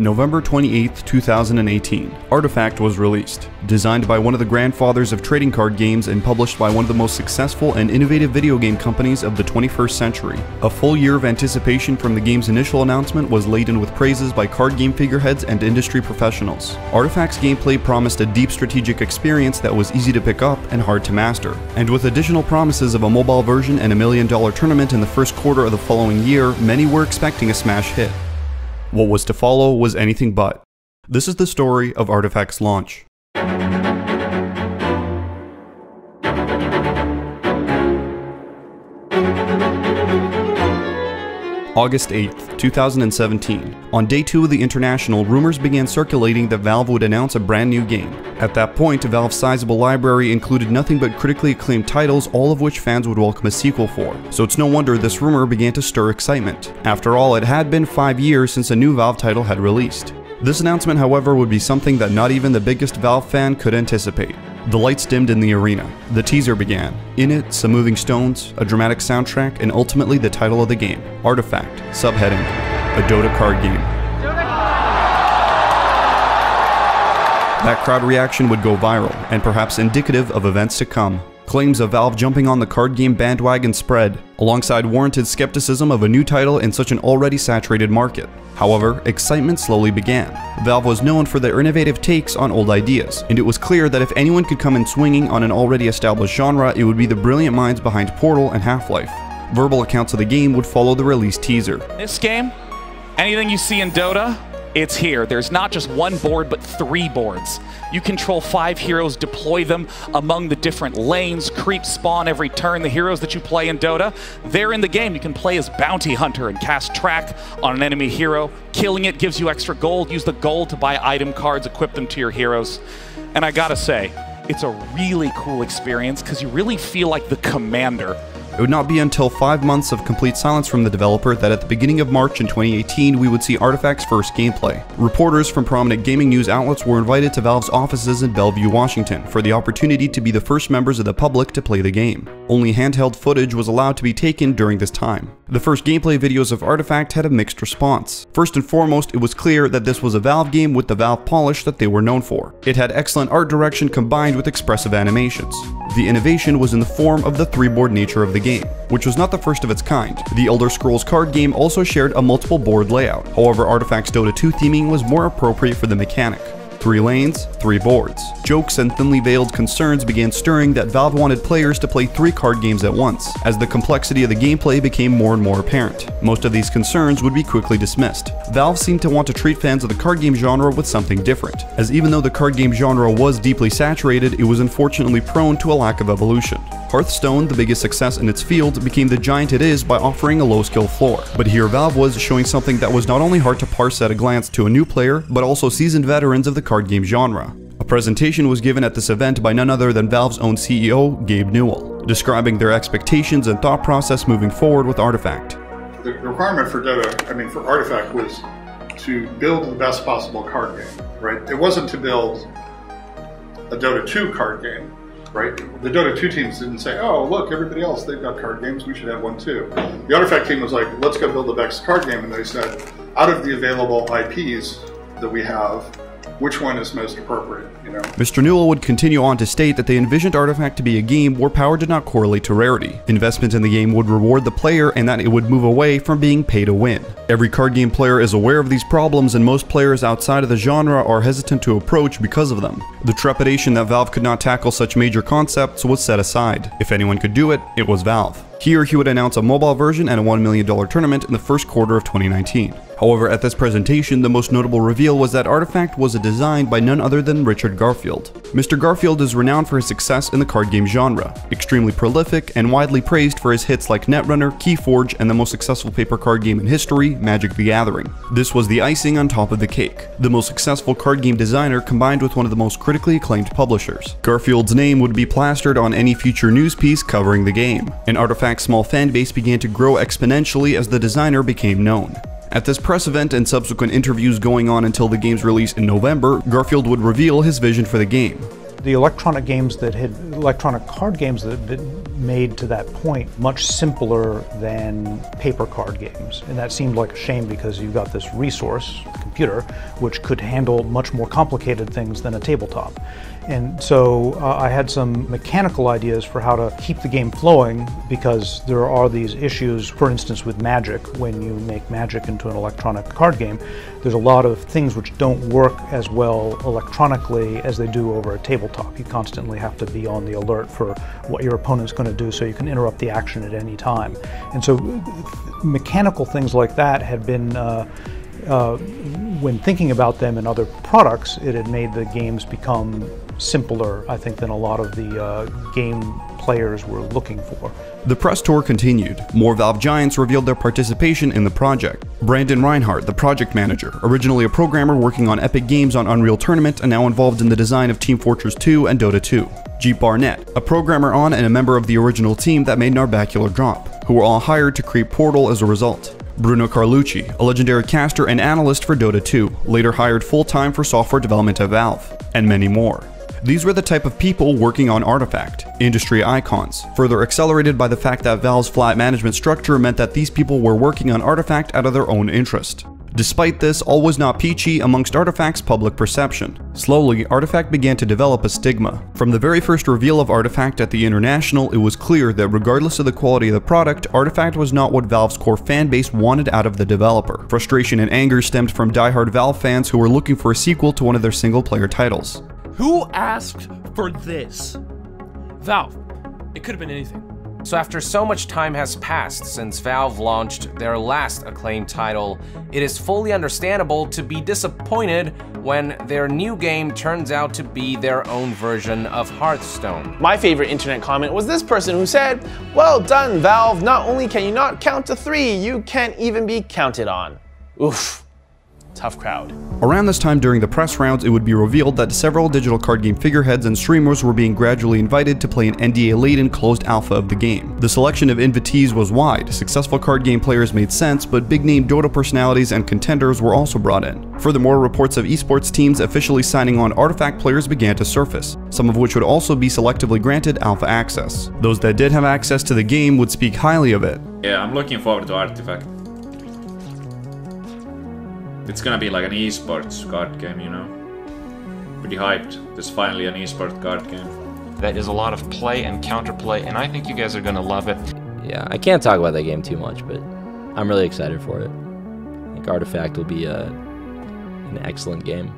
November 28, 2018, Artifact was released. Designed by one of the grandfathers of trading card games and published by one of the most successful and innovative video game companies of the 21st century. A full year of anticipation from the game's initial announcement was laden with praises by card game figureheads and industry professionals. Artifact's gameplay promised a deep strategic experience that was easy to pick up and hard to master. And with additional promises of a mobile version and a million dollar tournament in the first quarter of the following year, many were expecting a smash hit. What was to follow was anything but. This is the story of Artifact's launch. August 8th, 2017. On day two of the International, rumors began circulating that Valve would announce a brand new game. At that point, Valve's sizable library included nothing but critically acclaimed titles, all of which fans would welcome a sequel for. So it's no wonder this rumor began to stir excitement. After all, it had been five years since a new Valve title had released. This announcement, however, would be something that not even the biggest Valve fan could anticipate. The lights dimmed in the arena. The teaser began. In it, some moving stones, a dramatic soundtrack, and ultimately the title of the game, Artifact, subheading, a Dota card game. That crowd reaction would go viral, and perhaps indicative of events to come. Claims of Valve jumping on the card game bandwagon spread, alongside warranted skepticism of a new title in such an already saturated market. However, excitement slowly began. Valve was known for their innovative takes on old ideas, and it was clear that if anyone could come in swinging on an already established genre, it would be the brilliant minds behind Portal and Half-Life. Verbal accounts of the game would follow the release teaser. This game, anything you see in Dota, it's here. There's not just one board, but three boards. You control five heroes, deploy them among the different lanes, creep spawn every turn. The heroes that you play in Dota, they're in the game. You can play as Bounty Hunter and cast track on an enemy hero. Killing it gives you extra gold. Use the gold to buy item cards, equip them to your heroes. And I gotta say, it's a really cool experience because you really feel like the commander it would not be until five months of complete silence from the developer that at the beginning of March in 2018 we would see Artifact's first gameplay. Reporters from prominent gaming news outlets were invited to Valve's offices in Bellevue, Washington for the opportunity to be the first members of the public to play the game. Only handheld footage was allowed to be taken during this time. The first gameplay videos of Artifact had a mixed response. First and foremost, it was clear that this was a Valve game with the Valve polish that they were known for. It had excellent art direction combined with expressive animations. The innovation was in the form of the three-board nature of the game, which was not the first of its kind. The Elder Scrolls card game also shared a multiple board layout, however Artifact's Dota 2 theming was more appropriate for the mechanic. Three lanes, three boards. Jokes and thinly veiled concerns began stirring that Valve wanted players to play three card games at once, as the complexity of the gameplay became more and more apparent. Most of these concerns would be quickly dismissed. Valve seemed to want to treat fans of the card game genre with something different, as even though the card game genre was deeply saturated, it was unfortunately prone to a lack of evolution. Hearthstone, the biggest success in its field, became the giant it is by offering a low skill floor. But here Valve was showing something that was not only hard to parse at a glance to a new player, but also seasoned veterans of the card game genre. A presentation was given at this event by none other than Valve's own CEO, Gabe Newell, describing their expectations and thought process moving forward with Artifact. The requirement for Dota, I mean for Artifact was to build the best possible card game, right? It wasn't to build a Dota 2 card game right? The Dota 2 teams didn't say, oh, look, everybody else, they've got card games, we should have one too. The Artifact team was like, let's go build the best card game. And they said, out of the available IPs that we have, which one is most appropriate, know? Mr. Newell would continue on to state that they envisioned Artifact to be a game where power did not correlate to rarity. Investment in the game would reward the player and that it would move away from being pay to win. Every card game player is aware of these problems and most players outside of the genre are hesitant to approach because of them. The trepidation that Valve could not tackle such major concepts was set aside. If anyone could do it, it was Valve. Here, he would announce a mobile version and a $1 million tournament in the first quarter of 2019. However, at this presentation, the most notable reveal was that Artifact was designed by none other than Richard Garfield. Mr. Garfield is renowned for his success in the card game genre, extremely prolific and widely praised for his hits like Netrunner, Keyforge, and the most successful paper card game in history, Magic the Gathering. This was the icing on top of the cake, the most successful card game designer combined with one of the most critically acclaimed publishers. Garfield's name would be plastered on any future news piece covering the game, and Artifact's small fanbase began to grow exponentially as the designer became known. At this press event and subsequent interviews going on until the game's release in November, Garfield would reveal his vision for the game. The electronic games that had, electronic card games that, that made to that point much simpler than paper card games. And that seemed like a shame because you've got this resource, computer, which could handle much more complicated things than a tabletop. And so uh, I had some mechanical ideas for how to keep the game flowing because there are these issues, for instance, with Magic. When you make Magic into an electronic card game, there's a lot of things which don't work as well electronically as they do over a tabletop. You constantly have to be on the alert for what your opponent's going to do so you can interrupt the action at any time. And so mechanical things like that had been. Uh, uh, when thinking about them in other products, it had made the games become simpler, I think, than a lot of the uh, game players were looking for. The press tour continued. More Valve giants revealed their participation in the project. Brandon Reinhardt, the project manager, originally a programmer working on Epic Games on Unreal Tournament and now involved in the design of Team Fortress 2 and Dota 2. Jeep Barnett, a programmer on and a member of the original team that made Narbacular drop, who were all hired to create Portal as a result. Bruno Carlucci, a legendary caster and analyst for Dota 2, later hired full-time for software development at Valve, and many more. These were the type of people working on Artifact, industry icons, further accelerated by the fact that Valve's flat management structure meant that these people were working on Artifact out of their own interest. Despite this, all was not peachy amongst Artifact's public perception. Slowly, Artifact began to develop a stigma. From the very first reveal of Artifact at the International, it was clear that regardless of the quality of the product, Artifact was not what Valve's core fanbase wanted out of the developer. Frustration and anger stemmed from die-hard Valve fans who were looking for a sequel to one of their single-player titles. Who asked for this? Valve. It could have been anything. So after so much time has passed since Valve launched their last acclaimed title, it is fully understandable to be disappointed when their new game turns out to be their own version of Hearthstone. My favorite internet comment was this person who said, Well done, Valve, not only can you not count to three, you can't even be counted on. Oof tough crowd. Around this time during the press rounds, it would be revealed that several digital card game figureheads and streamers were being gradually invited to play an NDA-laden closed alpha of the game. The selection of invitees was wide, successful card game players made sense, but big-name Dota personalities and contenders were also brought in. Furthermore, reports of esports teams officially signing on Artifact players began to surface, some of which would also be selectively granted alpha access. Those that did have access to the game would speak highly of it. Yeah, I'm looking forward to Artifact. It's gonna be like an esports card game, you know? Pretty hyped. There's finally an esports card game. That is a lot of play and counterplay, and I think you guys are gonna love it. Yeah, I can't talk about that game too much, but I'm really excited for it. I think Artifact will be a, an excellent game.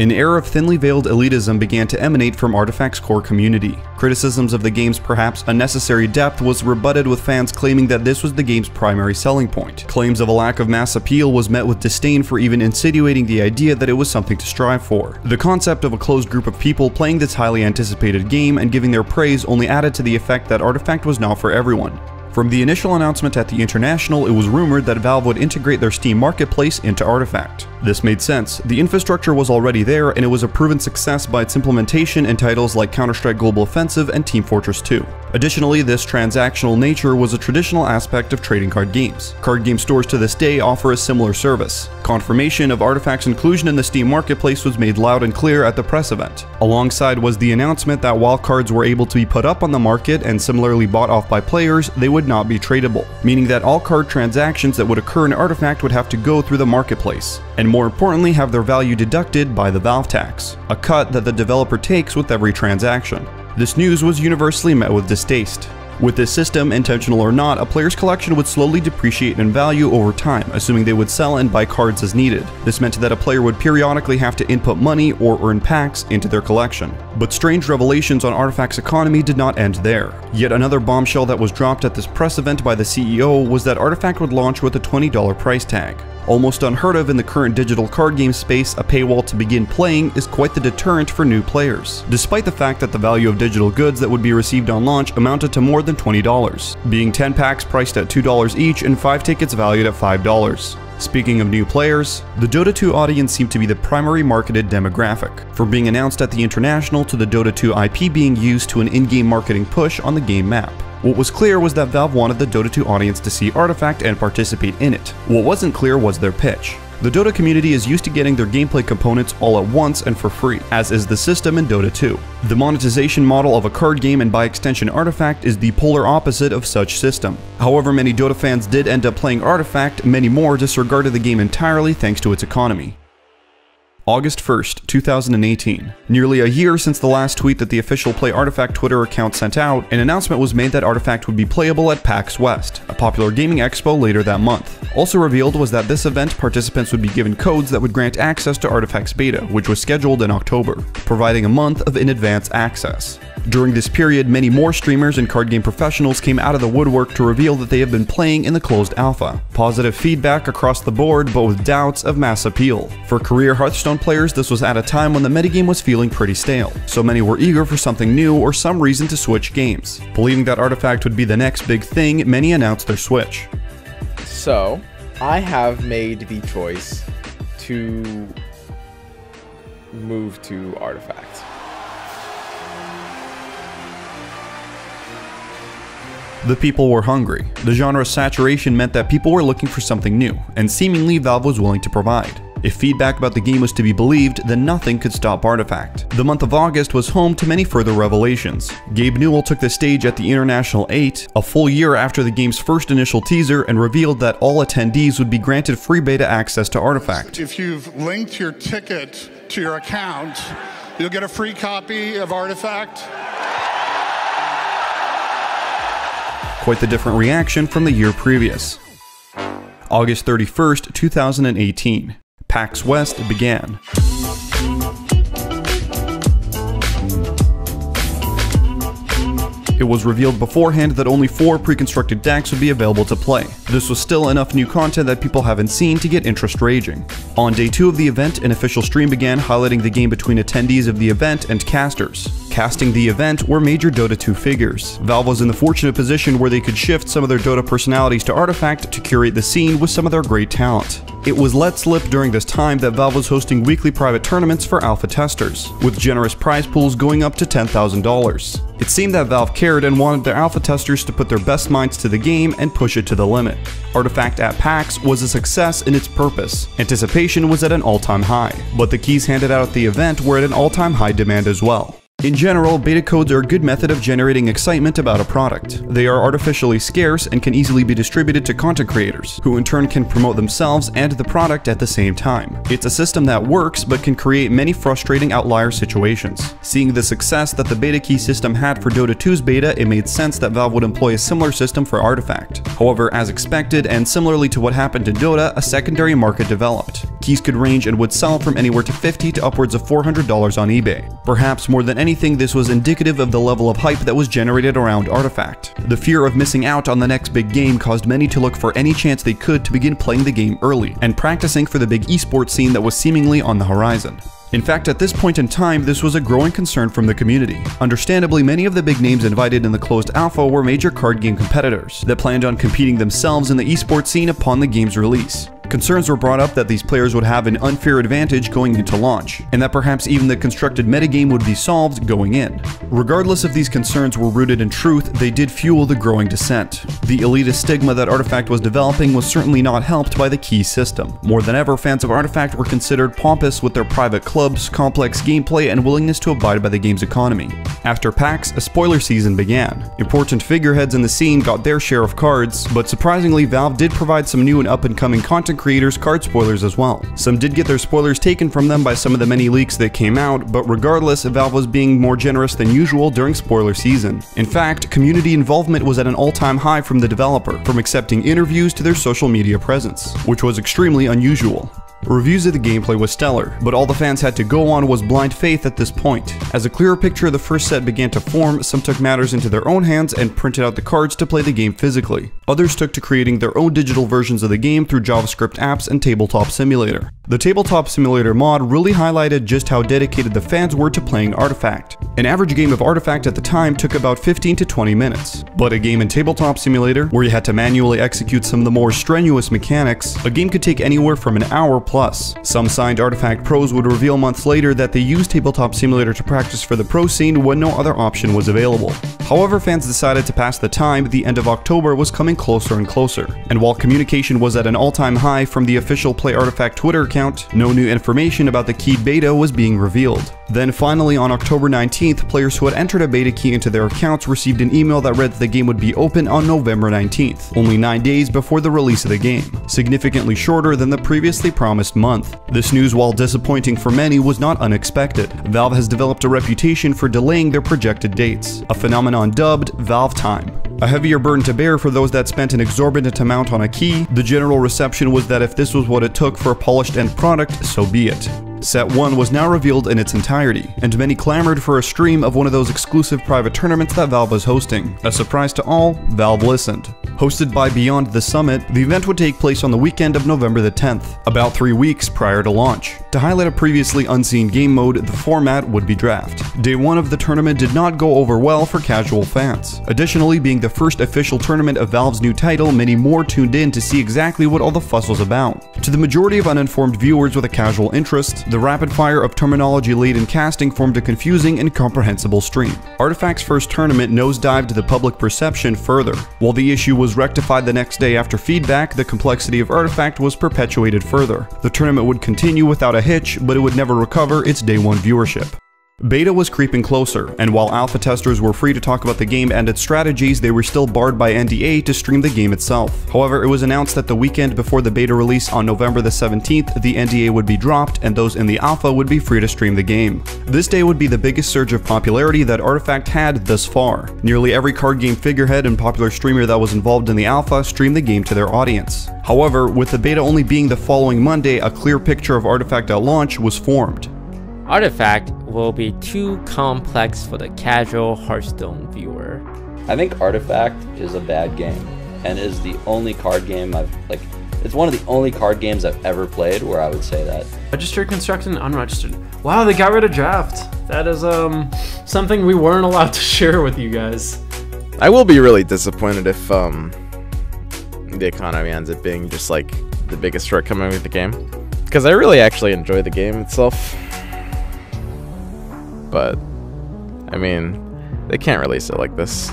An air of thinly veiled elitism began to emanate from Artifact's core community. Criticisms of the game's perhaps unnecessary depth was rebutted with fans claiming that this was the game's primary selling point. Claims of a lack of mass appeal was met with disdain for even insinuating the idea that it was something to strive for. The concept of a closed group of people playing this highly anticipated game and giving their praise only added to the effect that Artifact was not for everyone. From the initial announcement at the International, it was rumored that Valve would integrate their Steam marketplace into Artifact. This made sense. The infrastructure was already there, and it was a proven success by its implementation in titles like Counter-Strike Global Offensive and Team Fortress 2. Additionally, this transactional nature was a traditional aspect of trading card games. Card game stores to this day offer a similar service. Confirmation of Artifact's inclusion in the Steam marketplace was made loud and clear at the press event. Alongside was the announcement that while cards were able to be put up on the market and similarly bought off by players, they would not be tradable, meaning that all card transactions that would occur in Artifact would have to go through the marketplace, and more importantly have their value deducted by the Valve tax, a cut that the developer takes with every transaction. This news was universally met with distaste. With this system, intentional or not, a player's collection would slowly depreciate in value over time, assuming they would sell and buy cards as needed. This meant that a player would periodically have to input money or earn packs into their collection. But strange revelations on Artifact's economy did not end there. Yet another bombshell that was dropped at this press event by the CEO was that Artifact would launch with a $20 price tag. Almost unheard of in the current digital card game space, a paywall to begin playing is quite the deterrent for new players, despite the fact that the value of digital goods that would be received on launch amounted to more than $20, being 10 packs priced at $2 each and 5 tickets valued at $5. Speaking of new players, the Dota 2 audience seemed to be the primary marketed demographic, from being announced at the International to the Dota 2 IP being used to an in-game marketing push on the game map. What was clear was that Valve wanted the Dota 2 audience to see Artifact and participate in it. What wasn't clear was their pitch. The Dota community is used to getting their gameplay components all at once and for free, as is the system in Dota 2. The monetization model of a card game and by extension Artifact is the polar opposite of such system. However many Dota fans did end up playing Artifact, many more disregarded the game entirely thanks to its economy. August 1st, 2018. Nearly a year since the last tweet that the official Play Artifact Twitter account sent out, an announcement was made that Artifact would be playable at PAX West, a popular gaming expo later that month. Also revealed was that this event, participants would be given codes that would grant access to Artifact's beta, which was scheduled in October, providing a month of in-advance access. During this period, many more streamers and card game professionals came out of the woodwork to reveal that they have been playing in the closed alpha. Positive feedback across the board, but with doubts of mass appeal. For career Hearthstone players, this was at a time when the metagame was feeling pretty stale, so many were eager for something new or some reason to switch games. Believing that Artifact would be the next big thing, many announced their switch. So, I have made the choice to move to Artifact. The people were hungry. The genre's saturation meant that people were looking for something new, and seemingly Valve was willing to provide. If feedback about the game was to be believed, then nothing could stop Artifact. The month of August was home to many further revelations. Gabe Newell took the stage at the International 8, a full year after the game's first initial teaser, and revealed that all attendees would be granted free beta access to Artifact. If you've linked your ticket to your account, you'll get a free copy of Artifact. Quite the different reaction from the year previous. August 31st, 2018. PAX West began. It was revealed beforehand that only four pre-constructed decks would be available to play. This was still enough new content that people haven't seen to get interest raging. On day two of the event, an official stream began highlighting the game between attendees of the event and casters. Casting the event were major Dota 2 figures. Valve was in the fortunate position where they could shift some of their Dota personalities to Artifact to curate the scene with some of their great talent. It was let slip during this time that Valve was hosting weekly private tournaments for alpha testers, with generous prize pools going up to $10,000. It seemed that Valve cared and wanted their alpha testers to put their best minds to the game and push it to the limit. Artifact at PAX was a success in its purpose. Anticipation was at an all-time high, but the keys handed out at the event were at an all-time high demand as well. In general, beta codes are a good method of generating excitement about a product. They are artificially scarce and can easily be distributed to content creators, who in turn can promote themselves and the product at the same time. It's a system that works, but can create many frustrating outlier situations. Seeing the success that the beta key system had for Dota 2's beta, it made sense that Valve would employ a similar system for Artifact. However, as expected, and similarly to what happened in Dota, a secondary market developed. Keys could range and would sell from anywhere to 50 to upwards of $400 on eBay. Perhaps more than anything, this was indicative of the level of hype that was generated around Artifact. The fear of missing out on the next big game caused many to look for any chance they could to begin playing the game early, and practicing for the big esports scene that was seemingly on the horizon. In fact, at this point in time, this was a growing concern from the community. Understandably, many of the big names invited in the closed alpha were major card game competitors that planned on competing themselves in the esports scene upon the game's release. Concerns were brought up that these players would have an unfair advantage going into launch, and that perhaps even the constructed metagame would be solved going in. Regardless if these concerns were rooted in truth, they did fuel the growing dissent. The elitist stigma that Artifact was developing was certainly not helped by the key system. More than ever, fans of Artifact were considered pompous with their private clubs, complex gameplay, and willingness to abide by the game's economy. After PAX, a spoiler season began. Important figureheads in the scene got their share of cards, but surprisingly, Valve did provide some new and up-and-coming content creators card spoilers as well. Some did get their spoilers taken from them by some of the many leaks that came out, but regardless, Valve was being more generous than usual during spoiler season. In fact, community involvement was at an all-time high from the developer, from accepting interviews to their social media presence, which was extremely unusual. Reviews of the gameplay was stellar, but all the fans had to go on was blind faith at this point. As a clearer picture of the first set began to form, some took matters into their own hands and printed out the cards to play the game physically. Others took to creating their own digital versions of the game through JavaScript apps and Tabletop Simulator. The Tabletop Simulator mod really highlighted just how dedicated the fans were to playing Artifact. An average game of Artifact at the time took about 15 to 20 minutes, but a game in Tabletop Simulator, where you had to manually execute some of the more strenuous mechanics, a game could take anywhere from an hour Plus. Some signed Artifact pros would reveal months later that they used Tabletop Simulator to practice for the pro scene when no other option was available. However, fans decided to pass the time, the end of October was coming closer and closer. And while communication was at an all-time high from the official Play Artifact Twitter account, no new information about the key beta was being revealed. Then finally on October 19th, players who had entered a beta key into their accounts received an email that read that the game would be open on November 19th, only 9 days before the release of the game, significantly shorter than the previously promised month. This news, while disappointing for many, was not unexpected. Valve has developed a reputation for delaying their projected dates, a phenomenon dubbed Valve Time. A heavier burden to bear for those that spent an exorbitant amount on a key, the general reception was that if this was what it took for a polished end product, so be it. Set 1 was now revealed in its entirety, and many clamored for a stream of one of those exclusive private tournaments that Valve was hosting. A surprise to all, Valve listened. Hosted by Beyond the Summit, the event would take place on the weekend of November the 10th, about three weeks prior to launch. To highlight a previously unseen game mode, the format would be draft. Day 1 of the tournament did not go over well for casual fans. Additionally, being the first official tournament of Valve's new title, many more tuned in to see exactly what all the fuss was about. To the majority of uninformed viewers with a casual interest, the rapid fire of terminology-laden casting formed a confusing and comprehensible stream. Artifact's first tournament nosedived the public perception further. While the issue was rectified the next day after feedback, the complexity of Artifact was perpetuated further. The tournament would continue without a hitch, but it would never recover its day one viewership. Beta was creeping closer, and while alpha testers were free to talk about the game and its strategies, they were still barred by NDA to stream the game itself. However, it was announced that the weekend before the beta release on November the 17th, the NDA would be dropped and those in the alpha would be free to stream the game. This day would be the biggest surge of popularity that Artifact had thus far. Nearly every card game figurehead and popular streamer that was involved in the alpha streamed the game to their audience. However, with the beta only being the following Monday, a clear picture of Artifact at launch was formed. Artifact will be too complex for the casual Hearthstone viewer. I think Artifact is a bad game and is the only card game I've like it's one of the only card games I've ever played where I would say that. Registered, constructed, and unregistered. Wow, they got rid of draft. That is um something we weren't allowed to share with you guys. I will be really disappointed if um the economy ends up being just like the biggest shortcoming with the game. Because I really actually enjoy the game itself but I mean, they can't release it like this.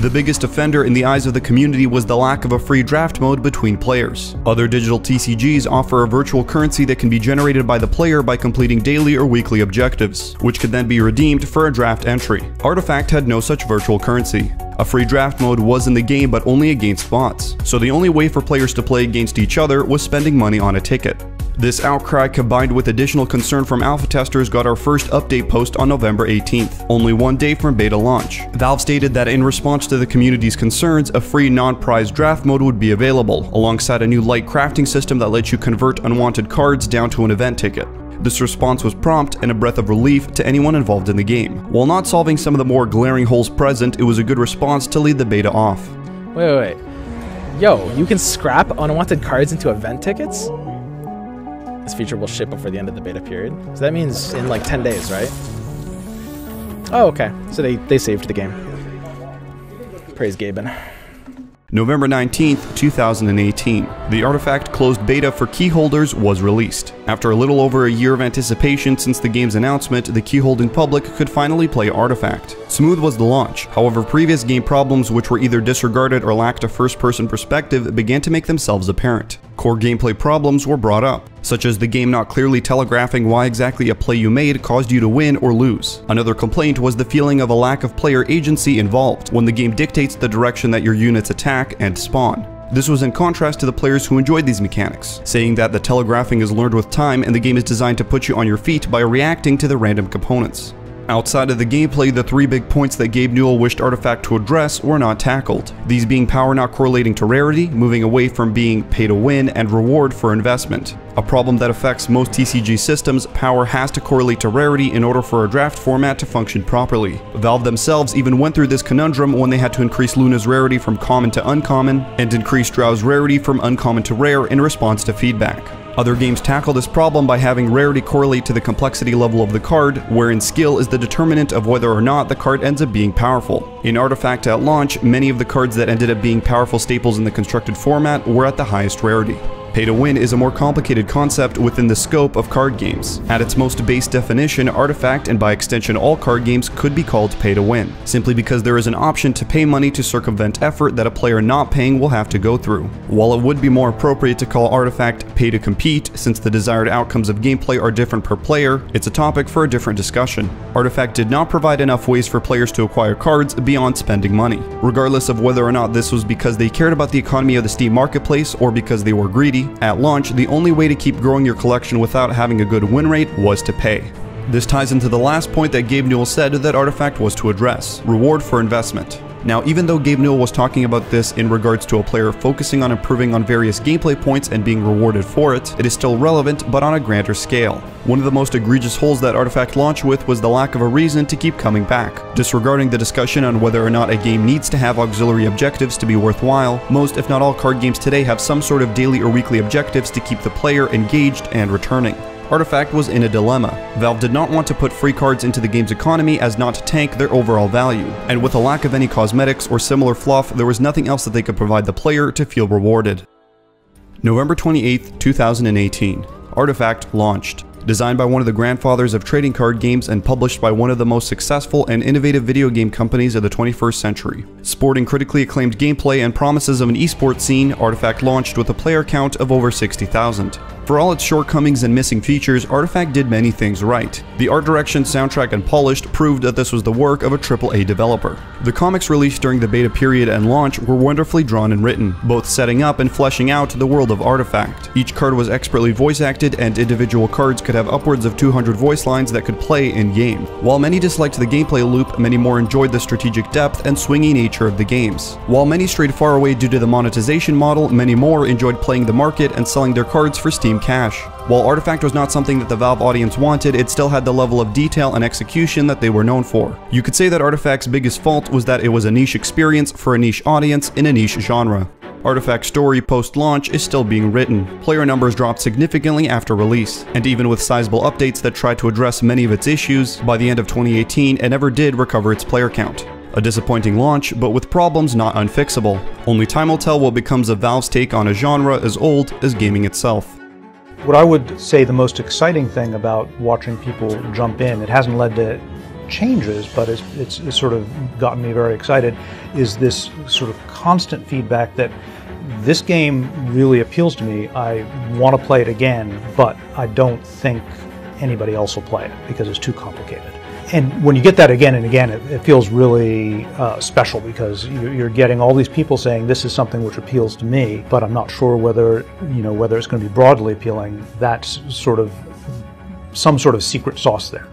The biggest offender in the eyes of the community was the lack of a free draft mode between players. Other digital TCGs offer a virtual currency that can be generated by the player by completing daily or weekly objectives, which could then be redeemed for a draft entry. Artifact had no such virtual currency. A free draft mode was in the game but only against bots, so the only way for players to play against each other was spending money on a ticket. This outcry combined with additional concern from alpha testers got our first update post on November 18th, only one day from beta launch. Valve stated that in response to the community's concerns, a free non-prize draft mode would be available, alongside a new light crafting system that lets you convert unwanted cards down to an event ticket. This response was prompt and a breath of relief to anyone involved in the game. While not solving some of the more glaring holes present, it was a good response to lead the beta off. Wait, wait, wait. Yo, you can scrap unwanted cards into event tickets? This feature will ship before the end of the beta period. So that means in like 10 days, right? Oh, okay. So they, they saved the game. Praise Gaben. November 19th, 2018, the Artifact closed beta for keyholders was released. After a little over a year of anticipation since the game's announcement, the keyholding public could finally play Artifact. Smooth was the launch, however previous game problems which were either disregarded or lacked a first-person perspective began to make themselves apparent. Core gameplay problems were brought up, such as the game not clearly telegraphing why exactly a play you made caused you to win or lose. Another complaint was the feeling of a lack of player agency involved when the game dictates the direction that your units attack and spawn. This was in contrast to the players who enjoyed these mechanics, saying that the telegraphing is learned with time and the game is designed to put you on your feet by reacting to the random components. Outside of the gameplay, the three big points that Gabe Newell wished Artifact to address were not tackled. These being power not correlating to rarity, moving away from being pay to win and reward for investment. A problem that affects most TCG systems, power has to correlate to rarity in order for a draft format to function properly. Valve themselves even went through this conundrum when they had to increase Luna's rarity from common to uncommon, and increase Drow's rarity from uncommon to rare in response to feedback. Other games tackle this problem by having rarity correlate to the complexity level of the card, wherein skill is the determinant of whether or not the card ends up being powerful. In Artifact at launch, many of the cards that ended up being powerful staples in the constructed format were at the highest rarity. Pay to win is a more complicated concept within the scope of card games. At its most base definition, Artifact and by extension all card games could be called pay to win, simply because there is an option to pay money to circumvent effort that a player not paying will have to go through. While it would be more appropriate to call Artifact pay to compete, since the desired outcomes of gameplay are different per player, it's a topic for a different discussion. Artifact did not provide enough ways for players to acquire cards beyond spending money. Regardless of whether or not this was because they cared about the economy of the Steam marketplace or because they were greedy, at launch the only way to keep growing your collection without having a good win rate was to pay. This ties into the last point that Gabe Newell said that Artifact was to address reward for investment. Now, even though Gabe Newell was talking about this in regards to a player focusing on improving on various gameplay points and being rewarded for it, it is still relevant but on a grander scale. One of the most egregious holes that Artifact launched with was the lack of a reason to keep coming back. Disregarding the discussion on whether or not a game needs to have auxiliary objectives to be worthwhile, most if not all card games today have some sort of daily or weekly objectives to keep the player engaged and returning. Artifact was in a dilemma. Valve did not want to put free cards into the game's economy as not to tank their overall value, and with a lack of any cosmetics or similar fluff, there was nothing else that they could provide the player to feel rewarded. November 28, 2018, Artifact launched. Designed by one of the grandfathers of trading card games and published by one of the most successful and innovative video game companies of the 21st century. Sporting critically acclaimed gameplay and promises of an esports scene, Artifact launched with a player count of over 60,000. For all its shortcomings and missing features, Artifact did many things right. The art direction, soundtrack, and polished proved that this was the work of a AAA developer. The comics released during the beta period and launch were wonderfully drawn and written, both setting up and fleshing out the world of Artifact. Each card was expertly voice acted, and individual cards could have upwards of 200 voice lines that could play in-game. While many disliked the gameplay loop, many more enjoyed the strategic depth and swingy nature of the games. While many strayed far away due to the monetization model, many more enjoyed playing the market and selling their cards for Steam cash. While Artifact was not something that the Valve audience wanted, it still had the level of detail and execution that they were known for. You could say that Artifact's biggest fault was that it was a niche experience for a niche audience in a niche genre. Artifact's story post-launch is still being written. Player numbers dropped significantly after release, and even with sizable updates that tried to address many of its issues, by the end of 2018 it never did recover its player count. A disappointing launch, but with problems not unfixable. Only time will tell what becomes of Valve's take on a genre as old as gaming itself. What I would say the most exciting thing about watching people jump in, it hasn't led to changes, but it's, it's, it's, sort of gotten me very excited, is this sort of constant feedback that this game really appeals to me. I want to play it again, but I don't think anybody else will play it because it's too complicated and when you get that again and again, it, it feels really uh, special because you're getting all these people saying this is something which appeals to me, but I'm not sure whether you know whether it's going to be broadly appealing. That's sort of some sort of secret sauce there.